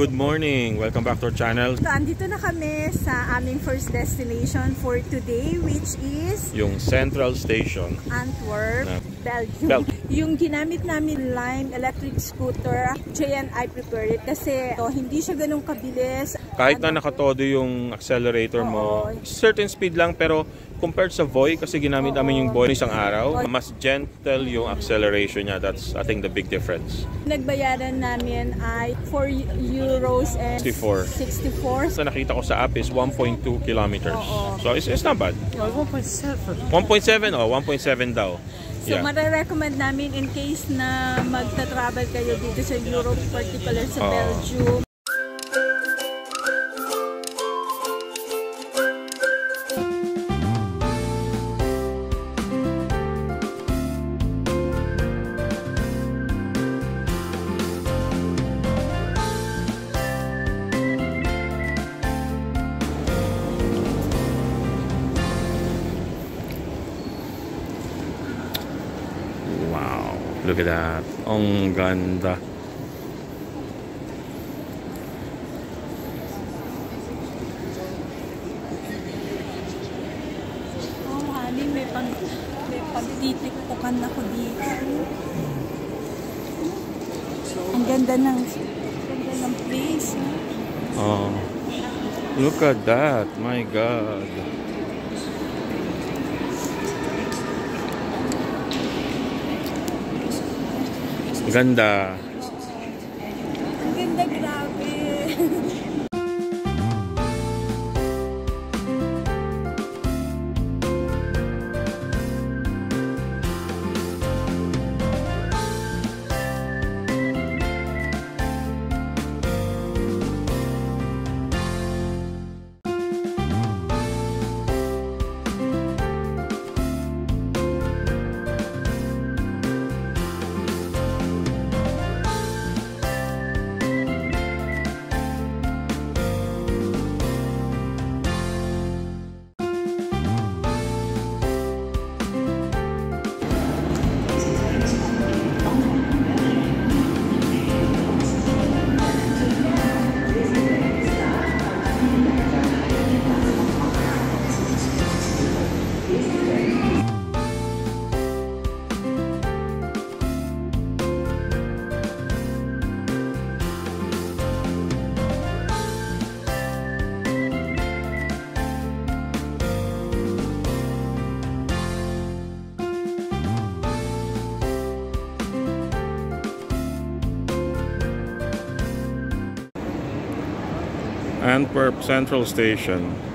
good morning. Welcome back to our channel. So, andito na kami sa aming first destination for today which is Yung Central Station. Antwerp, Na- Belgium. Belgium. Yung ginamit namin Lime electric scooter, Jay and I prepared it kasi to, hindi siya ganun kabilis. Kahit na nakatodo yung accelerator mo, certain speed lang pero compared sa Voy, kasi ginamit namin yung Voy isang araw, mas gentle yung acceleration niya. That's, I think, the big difference. Nagbayaran namin ay 4 euros and 64. 64. Sa nakita ko sa app is 1.2 kilometers. Oo. So, it's, it's not bad. 1.7. 1.7, oh, 1.7 daw. So, Yeah. marirecommend namin in case na magta-travel kayo dito sa Europe, particular sa Oo. Belgium. Look at that. Ang ganda. Oh, honey, may pag may pagtitikpukan ako dito. Ang ganda ng ganda ng place. Oh. Look at that. My God. Ganda. Antwerp Central Station.